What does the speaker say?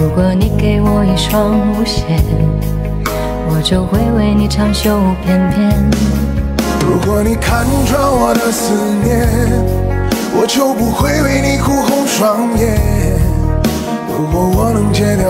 如果你给我一双舞鞋我就会为你长袖翩翩如果你看穿我的思念我就不会为你哭红双眼。如果我能戒掉